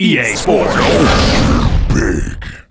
EA Sports. Big.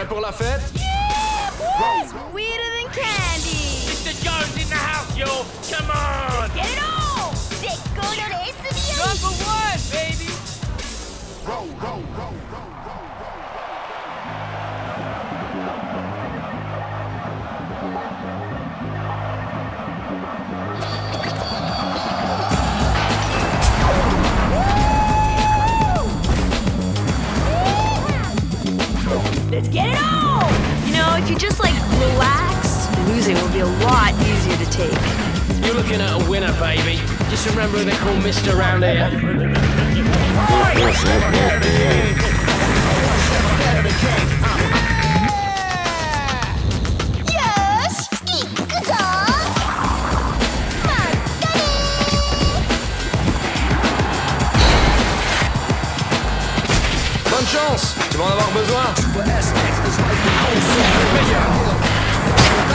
Prêt pour la fête? Yeah! Woo! It's weirder than candy! Mr. Jones in the house, yo! Come on! Let's get it all! Number one, baby! Roll, roll, roll! looking at a winner, baby. Just remember who they call Mr. Round Here. Yes! Bonne chance Tu vas en avoir besoin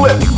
flip.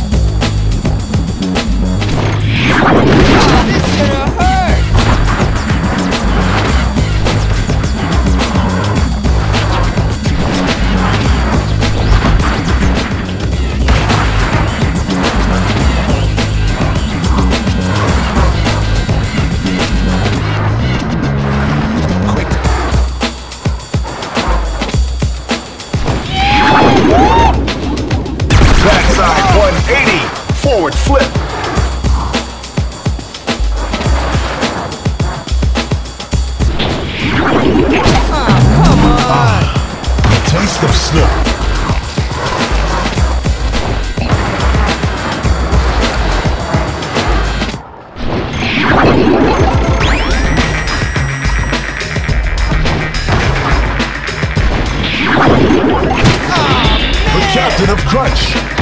Crunch.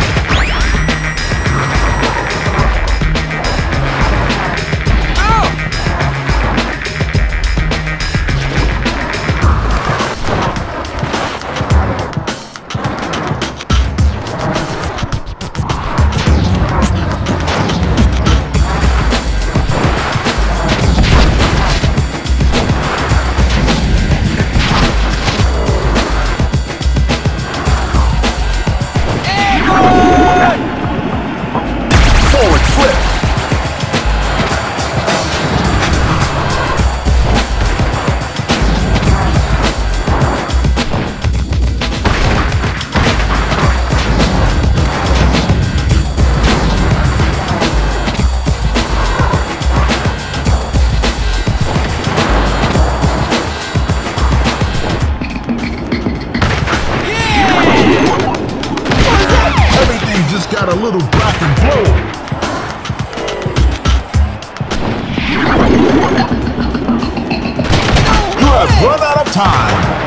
Time.